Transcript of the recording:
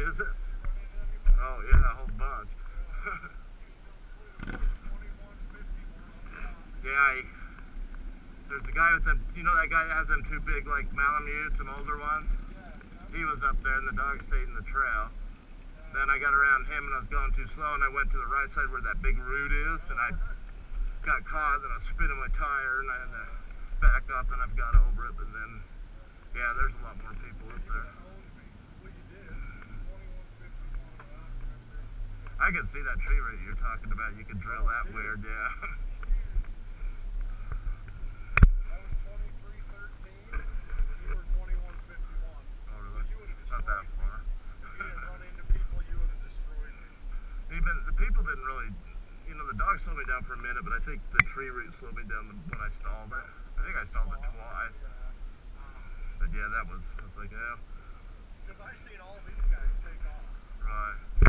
is it? Oh yeah, a whole bunch. yeah, I, there's a guy with them. You know that guy that has them two big like Malamutes, some older ones. He was up there, and the dog stayed in the trail. Then I got around him, and I was going too slow, and I went to the right side where that big root is, and I got caught, and I was spinning my tire, and I had to back up, and I've got over it, but then, yeah, there's a lot more people up there. I can see that tree root you're talking about. You could drill that weird, yeah. Oh. Not that far. Even the people didn't really, you know, the dog slowed me down for a minute, but I think the tree root slowed me down when I stalled it. I think I stalled it twice. But yeah, that was, I was like, yeah, Because I seen all these guys take off. right.